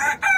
Ah!